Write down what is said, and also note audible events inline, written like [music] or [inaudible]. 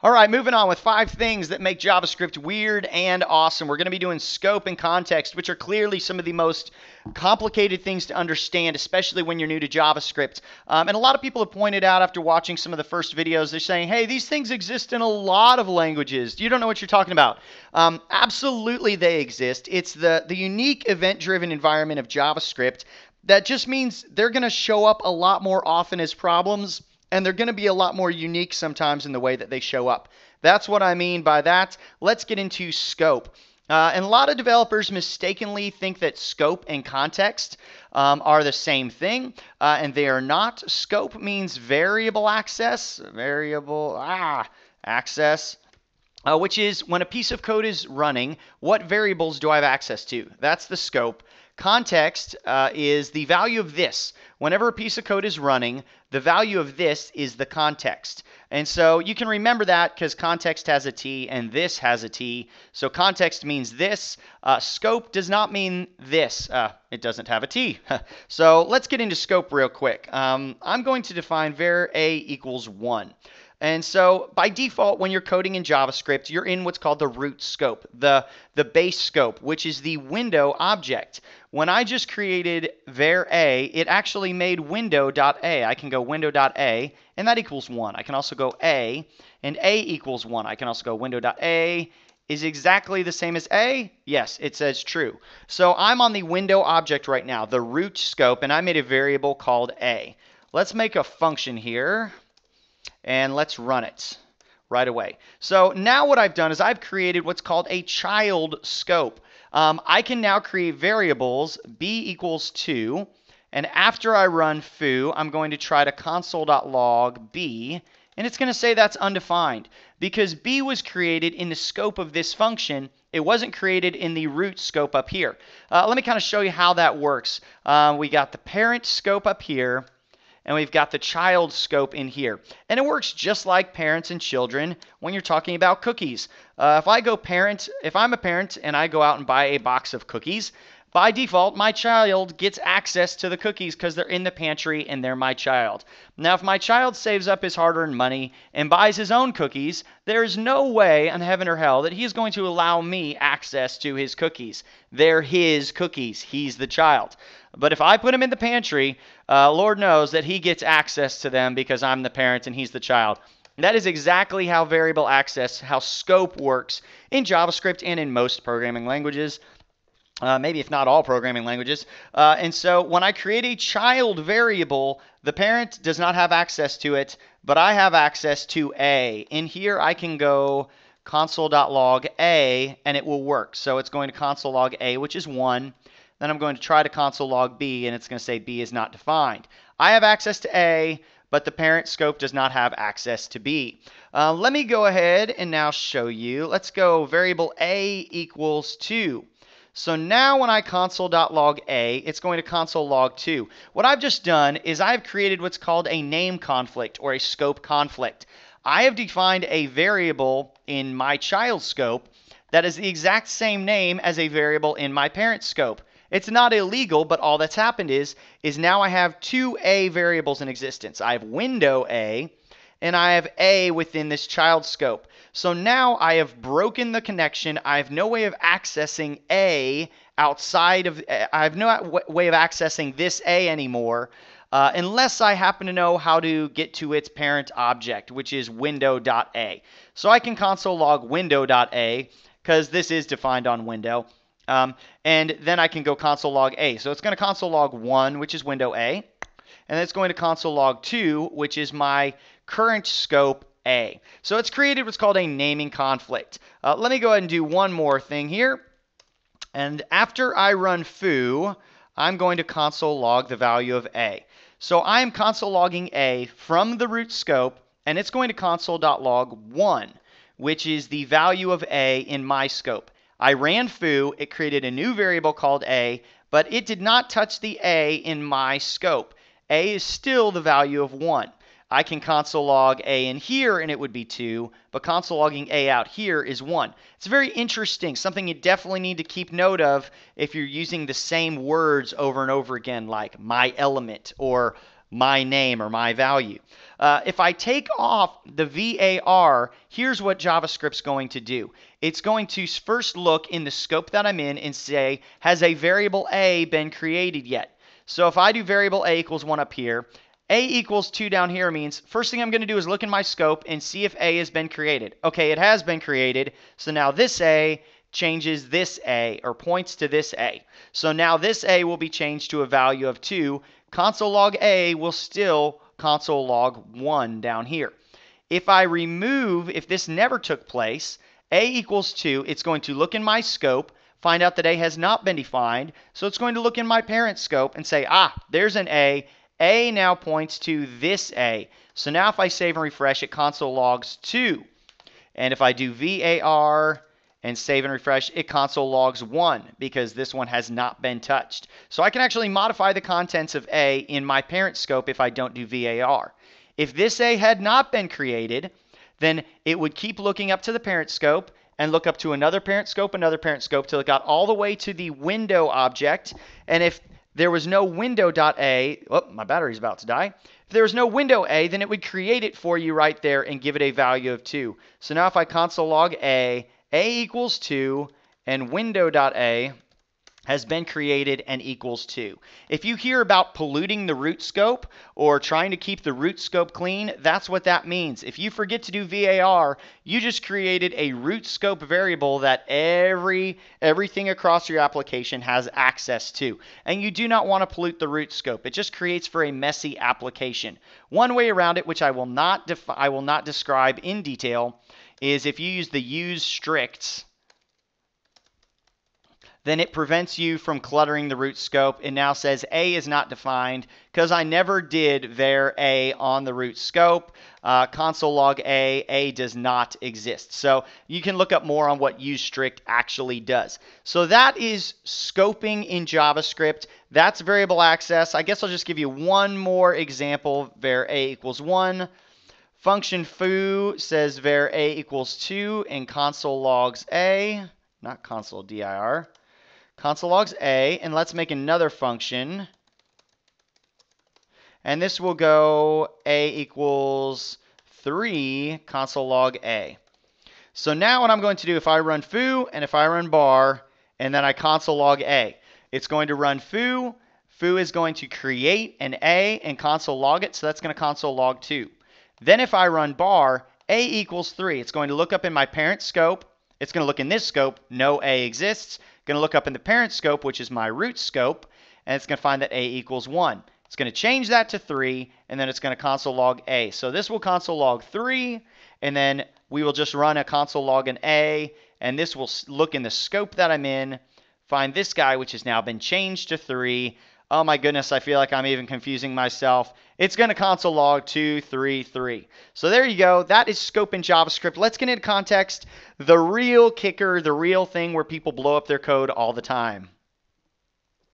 All right, moving on with five things that make JavaScript weird and awesome. We're going to be doing scope and context, which are clearly some of the most complicated things to understand, especially when you're new to JavaScript. Um, and a lot of people have pointed out after watching some of the first videos, they're saying, hey, these things exist in a lot of languages. You don't know what you're talking about. Um, absolutely, they exist. It's the, the unique event driven environment of JavaScript that just means they're going to show up a lot more often as problems and they're going to be a lot more unique sometimes in the way that they show up. That's what I mean by that. Let's get into scope. Uh, and a lot of developers mistakenly think that scope and context um, are the same thing, uh, and they are not. Scope means variable access, variable ah access, uh, which is when a piece of code is running, what variables do I have access to? That's the scope. Context uh, is the value of this. Whenever a piece of code is running, the value of this is the context. And so you can remember that because context has a T and this has a T. So context means this. Uh, scope does not mean this. Uh, it doesn't have a T. [laughs] so let's get into scope real quick. Um, I'm going to define var a equals 1. And so by default, when you're coding in JavaScript, you're in what's called the root scope, the, the base scope, which is the window object. When I just created var a, it actually made window.a. I can go window.a, and that equals 1. I can also go a, and a equals 1. I can also go window.a is exactly the same as A? Yes, it says true. So I'm on the window object right now, the root scope, and I made a variable called A. Let's make a function here and let's run it right away. So now what I've done is I've created what's called a child scope. Um, I can now create variables b equals 2, and after I run foo, I'm going to try to console.log b, and it's going to say that's undefined because b was created in the scope of this function. It wasn't created in the root scope up here. Uh, let me kind of show you how that works. Uh, we got the parent scope up here, and we've got the child scope in here. And it works just like parents and children when you're talking about cookies. Uh, if I go parent, if I'm a parent and I go out and buy a box of cookies, by default, my child gets access to the cookies because they're in the pantry and they're my child. Now, if my child saves up his hard earned money and buys his own cookies, there is no way in heaven or hell that he is going to allow me access to his cookies. They're his cookies. He's the child. But if I put him in the pantry, uh, Lord knows that he gets access to them because I'm the parent and he's the child. That is exactly how variable access, how scope works in JavaScript and in most programming languages. Uh, maybe if not all programming languages. Uh, and so when I create a child variable, the parent does not have access to it, but I have access to A. In here, I can go console.log A, and it will work. So it's going to console log A, which is 1. Then I'm going to try to console log B, and it's going to say B is not defined. I have access to A, but the parent scope does not have access to B. Uh, let me go ahead and now show you. Let's go variable A equals 2. So now when I console.log A, it's going to console log 2. What I've just done is I've created what's called a name conflict or a scope conflict. I have defined a variable in my child scope that is the exact same name as a variable in my parent scope. It's not illegal, but all that's happened is, is now I have two A variables in existence. I have window A, and I have A within this child scope. So now I have broken the connection. I have no way of accessing A outside of, I have no way of accessing this A anymore. Uh, unless I happen to know how to get to its parent object, which is window.a. So I can console log window.a because this is defined on window. Um, and then I can go console log A. So it's going to console log 1, which is window A. And it's going to console log 2, which is my current scope A. So it's created what's called a naming conflict. Uh, let me go ahead and do one more thing here. And after I run foo, I'm going to console log the value of A. So I am console logging A from the root scope, and it's going to console.log 1, which is the value of A in my scope. I ran foo, it created a new variable called A, but it did not touch the A in my scope. A is still the value of 1. I can console log A in here and it would be 2, but console logging A out here is 1. It's very interesting, something you definitely need to keep note of if you're using the same words over and over again, like my element or my name or my value. Uh, if I take off the VAR, here's what JavaScript's going to do. It's going to first look in the scope that I'm in and say, has a variable A been created yet? So if I do variable A equals 1 up here, A equals 2 down here means first thing I'm going to do is look in my scope and see if A has been created. Okay, it has been created. So now this A changes this A or points to this A. So now this A will be changed to a value of 2. Console log A will still console log 1 down here. If I remove, if this never took place, A equals 2, it's going to look in my scope, find out that A has not been defined. So it's going to look in my parent scope and say, ah, there's an A. A now points to this A. So now if I save and refresh, it console logs 2. And if I do VAR and save and refresh, it console logs 1 because this one has not been touched. So I can actually modify the contents of A in my parent scope if I don't do VAR. If this A had not been created, then it would keep looking up to the parent scope and look up to another parent scope, another parent scope till it got all the way to the window object. And if there was no window.a, oh, my battery's about to die. If there was no window A, then it would create it for you right there and give it a value of 2. So now if I console log A a equals 2 and window.a has been created and equals 2. If you hear about polluting the root scope or trying to keep the root scope clean, that's what that means. If you forget to do VAR, you just created a root scope variable that every everything across your application has access to. And you do not want to pollute the root scope. It just creates for a messy application. One way around it, which I will not I will not describe in detail, is if you use the use stricts, then it prevents you from cluttering the root scope. It now says A is not defined because I never did var A on the root scope. Uh, console log A, A does not exist. So you can look up more on what use strict actually does. So that is scoping in JavaScript. That's variable access. I guess I'll just give you one more example, var A equals 1. Function foo says var a equals 2 and console logs a, not console dir, console logs a, and let's make another function. And this will go a equals 3 console log a. So now what I'm going to do, if I run foo and if I run bar, and then I console log a, it's going to run foo. Foo is going to create an a and console log it, so that's going to console log 2. Then if I run bar, A equals 3. It's going to look up in my parent scope. It's going to look in this scope, no A exists. Going to look up in the parent scope, which is my root scope, and it's going to find that A equals 1. It's going to change that to 3, and then it's going to console log A. So this will console log 3, and then we will just run a console log in A, and this will look in the scope that I'm in, find this guy, which has now been changed to 3, Oh my goodness, I feel like I'm even confusing myself. It's going to console log 233. So there you go. That is scope in JavaScript. Let's get into context. The real kicker, the real thing where people blow up their code all the time.